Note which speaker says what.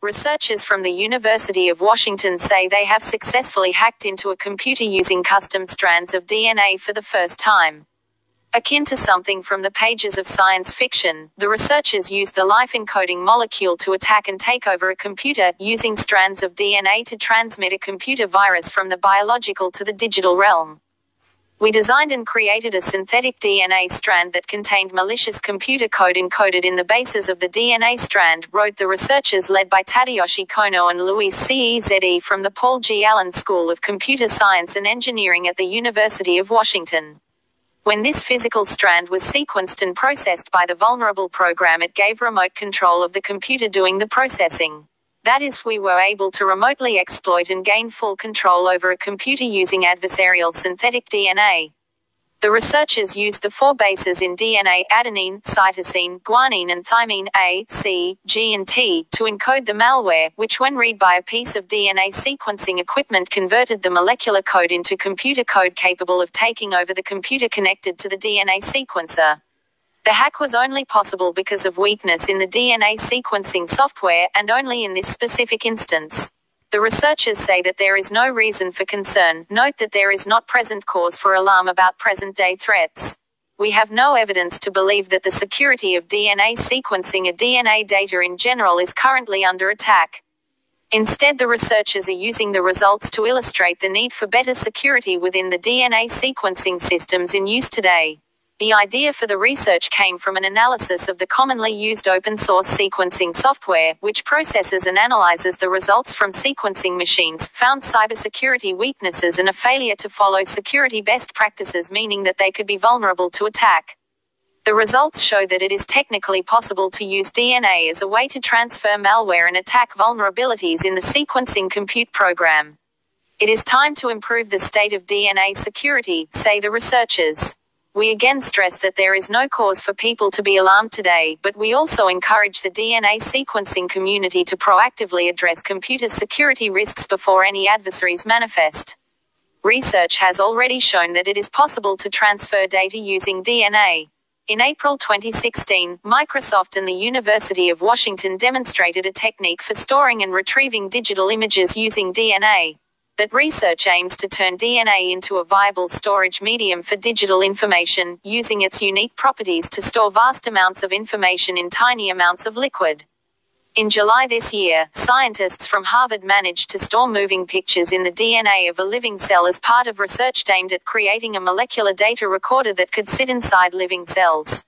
Speaker 1: Researchers from the University of Washington say they have successfully hacked into a computer using custom strands of DNA for the first time. Akin to something from the pages of science fiction, the researchers used the life encoding molecule to attack and take over a computer, using strands of DNA to transmit a computer virus from the biological to the digital realm. We designed and created a synthetic DNA strand that contained malicious computer code encoded in the bases of the DNA strand, wrote the researchers led by Tadayoshi Kohno and Luis Ceze from the Paul G. Allen School of Computer Science and Engineering at the University of Washington. When this physical strand was sequenced and processed by the vulnerable program, it gave remote control of the computer doing the processing. That is, we were able to remotely exploit and gain full control over a computer using adversarial synthetic DNA. The researchers used the four bases in DNA adenine, cytosine, guanine, and thymine A, C, G, and T to encode the malware, which, when read by a piece of DNA sequencing equipment, converted the molecular code into computer code capable of taking over the computer connected to the DNA sequencer. The hack was only possible because of weakness in the DNA sequencing software, and only in this specific instance. The researchers say that there is no reason for concern. Note that there is not present cause for alarm about present day threats. We have no evidence to believe that the security of DNA sequencing or DNA data in general is currently under attack. Instead, the researchers are using the results to illustrate the need for better security within the DNA sequencing systems in use today. The idea for the research came from an analysis of the commonly used open source sequencing software, which processes and analyzes the results from sequencing machines, found cybersecurity weaknesses and a failure to follow security best practices, meaning that they could be vulnerable to attack. The results show that it is technically possible to use DNA as a way to transfer malware and attack vulnerabilities in the sequencing compute program. It is time to improve the state of DNA security, say the researchers. We again stress that there is no cause for people to be alarmed today, but we also encourage the DNA sequencing community to proactively address computer security risks before any adversaries manifest. Research has already shown that it is possible to transfer data using DNA. In April 2016, Microsoft and the University of Washington demonstrated a technique for storing and retrieving digital images using DNA that research aims to turn DNA into a viable storage medium for digital information, using its unique properties to store vast amounts of information in tiny amounts of liquid. In July this year, scientists from Harvard managed to store moving pictures in the DNA of a living cell as part of research aimed at creating a molecular data recorder that could sit inside living cells.